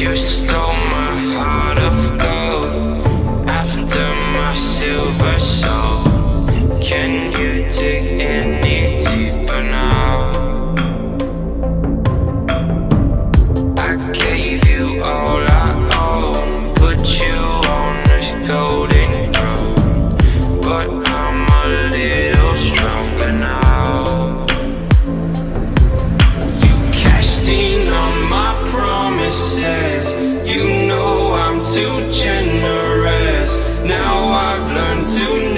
You stole my heart of gold After my silver soul Can you dig in? to